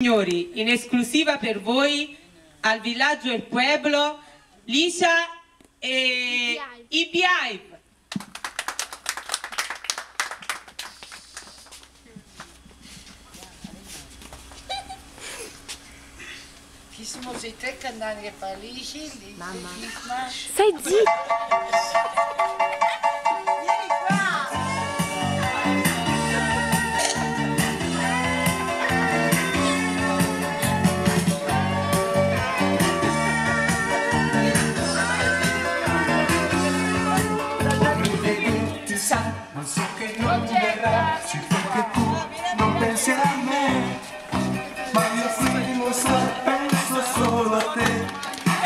Signori, in esclusiva per voi al villaggio El Pueblo, Liscia e Ibiaib. Chi sono sa, ma so che non verrà, sì perché tu non pensi a me, ma io qui lo so, penso solo a te,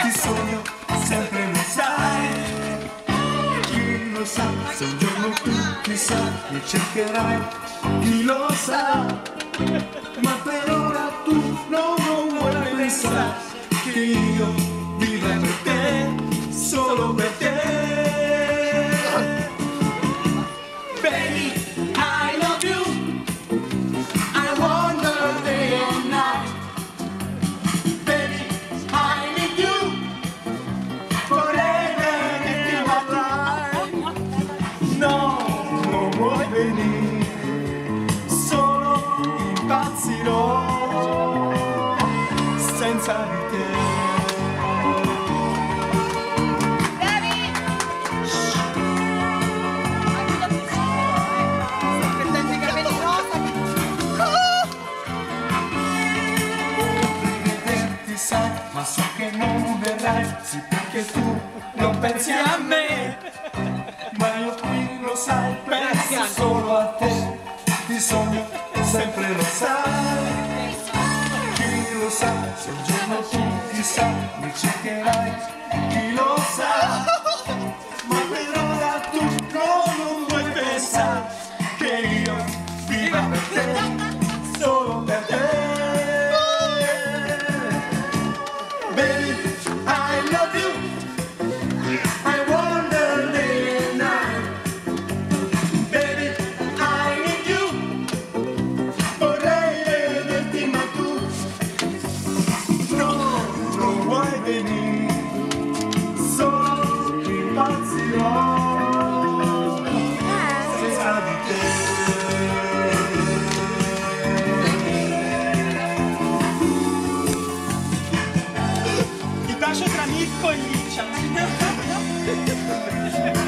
ti sogno sempre lo sai, chi lo sa, se un giorno tu chissà mi cercherai, chi lo sa, ma per ora tu no, non vuoi pensare che io venire, solo impazzirò senza di te. Ma so che non verrai, sì perché tu non pensi a me, solo a te, ti sogno sempre lo sai, chi lo sa, se un giorno tu chissà mi cercherai, chi lo sa. 你可以いん？